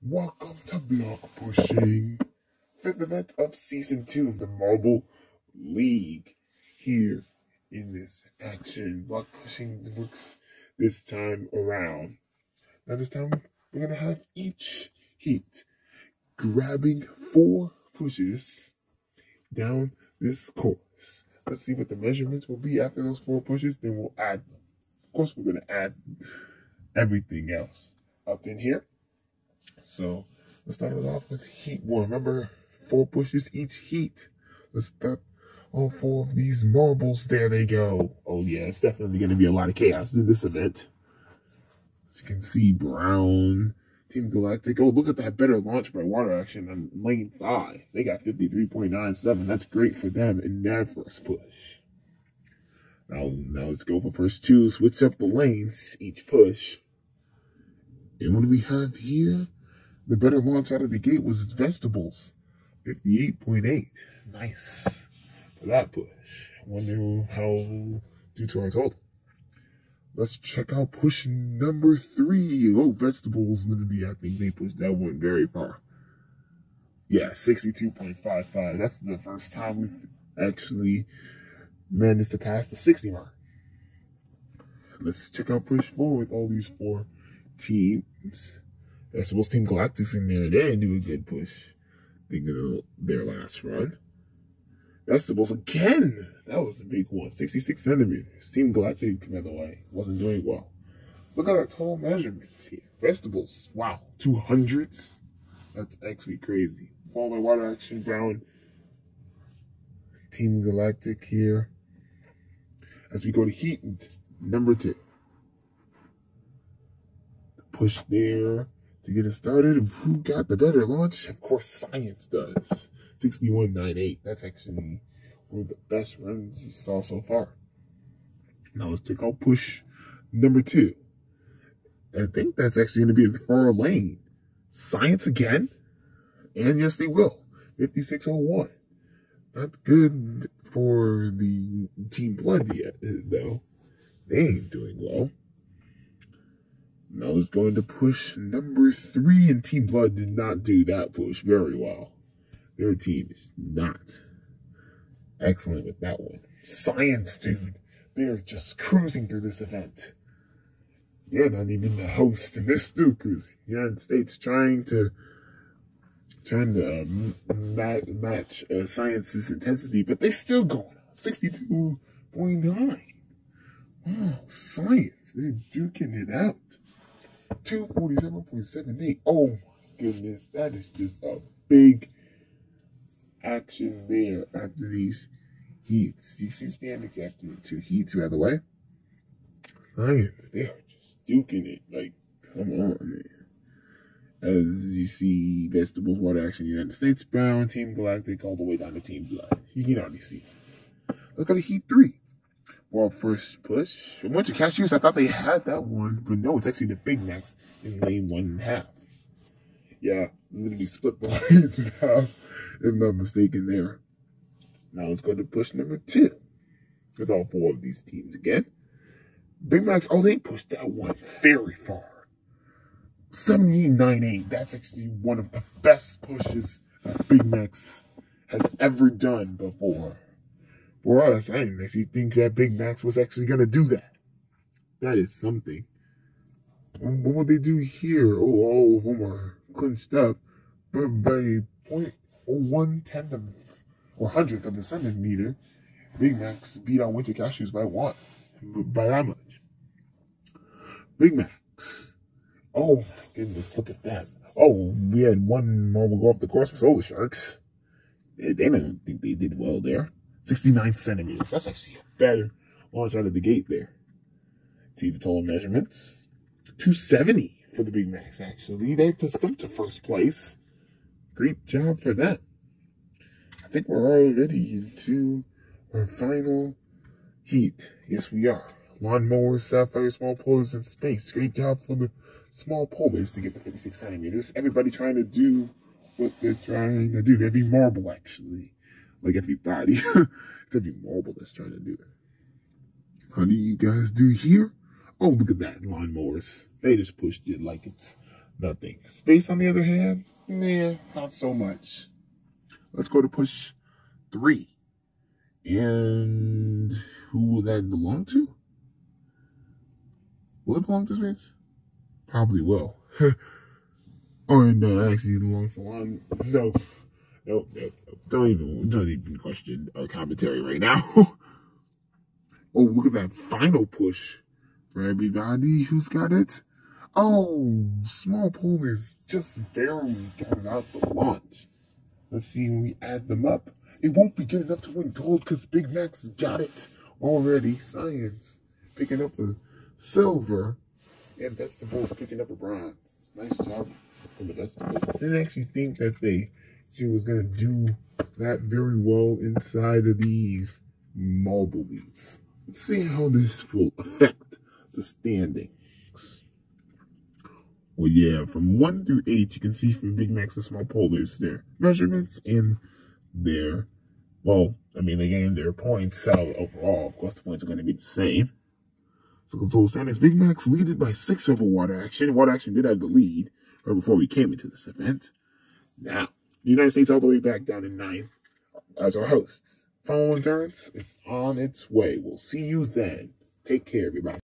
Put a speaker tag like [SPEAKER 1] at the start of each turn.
[SPEAKER 1] Welcome to Block Pushing, fifth event of season two of the Marble League. Here in this action, block pushing works this time around. Now, this time we're gonna have each heat grabbing four pushes down this course. Let's see what the measurements will be after those four pushes, then we'll add them. Of course, we're gonna add everything else up in here. So let's start it off with heat one. Remember, four pushes each heat. Let's start all four of these marbles. There they go. Oh yeah, it's definitely going to be a lot of chaos in this event. As you can see, Brown, Team Galactic. Oh, look at that better launch by water action on lane five. They got 53.97. That's great for them in their first push. Now, now let's go for first two. Switch up the lanes each push. And what do we have here? The better launch out of the gate was its vegetables. 58.8. Nice. For that push. Wonder how due to our total. Let's check out push number three. Oh, vegetables literally, I think they pushed that one very far. Yeah, 62.55. That's the first time we've actually managed to pass the 60 mark. Let's check out push four with all these four teams. Vegetables Team Galactic's in there. They didn't do a good push. Thinking their last run. That's Vegetables again. That was the big one. 66 centimeters. Team Galactic, by the way, wasn't doing well. Look at our total measurements here. Vegetables, wow, 200s. That's actually crazy. Falling water action brown. Team Galactic here. As we go to heat number two. Push there to get it started. Who got the better launch? Of course, science does. 61.98. That's actually one of the best runs you saw so far. Now let's take out push number two. I think that's actually going to be the far lane. Science again? And yes, they will. 5601. Not good for the Team Blood yet, though. They ain't doing well. Now let's go into push number three, and Team Blood did not do that push very well. Their team is not excellent with that one. Science, dude. They're just cruising through this event. You're not even the host, and they're still cruising. United States trying to trying to uh, match, match uh, science's intensity, but they still going 62.9. Wow, science. They're duking it out. 247.78. Oh my goodness, that is just a big action there after these heats. You see standings after the two heats, by the way. Science, they are just duking it. Like, come on, man. As you see, Vegetables, Water Action, United States, Brown, Team Galactic, all the way down to Team Blood. You can already see. Look at the Heat 3. Well, first push. A bunch of cashews. I thought they had that one, but no, it's actually the Big Macs in lane one and a half. Yeah, literally split the lanes in half, if not mistaken there. Now let's go to push number two. With all four of these teams again. Big Macs, oh, they pushed that one very far. 78.98. That's actually one of the best pushes Big Macs has ever done before for us, I didn't actually think that Big Max was actually going to do that. That is something. What would they do here? Oh, all of them are clinched up, but by 0.01 tenth of, or hundredth of a centimeter, Big Max beat out Winter Cashews by one, by that much. Big Max. Oh my goodness, look at that. Oh, we had one marble go off the course for Solar Sharks. They, they don't think they did well there. 69 centimeters. That's actually better launch out of the gate there. See the total measurements. 270 for the Big Macs, actually. They pushed them to first place. Great job for that. I think we're already into our final heat. Yes, we are. Lawnmowers, Sapphire, Small Polars, and Space. Great job for the small polars to get the 56 centimeters. Everybody trying to do what they're trying to do. Every marble, actually like everybody. it's every marble that's trying to do it. How do you guys do here? Oh, look at that, lawnmowers. They just pushed it like it's nothing. Space, on the other hand, nah, not so much. Let's go to push three. And who will that belong to? Will it belong to space? Probably will. oh, no, uh, actually belongs to one. No, no, no, don't even, don't even question our commentary right now. oh, look at that final push for everybody who's got it. Oh, small polars just barely got it out the launch. Let's see when we add them up. It won't be good enough to win gold because Big Max got it already. Science picking up a silver and vegetables picking up a bronze. Nice job from the vegetables. Didn't actually think that they she was gonna do that very well inside of these marble leads. Let's see how this will affect the standings. Well, yeah, from 1 through 8, you can see from Big Macs and Small Polars their measurements and their, well, I mean, again, their points out overall. Of course, the points are going to be the same. So, total standings, Big Macs leaded by 6 over Water Action. Water Action did have the lead right before we came into this event. Now, the United States all the way back down in 9 as our hosts. Final endurance is on its way. We'll see you then. Take care, everybody.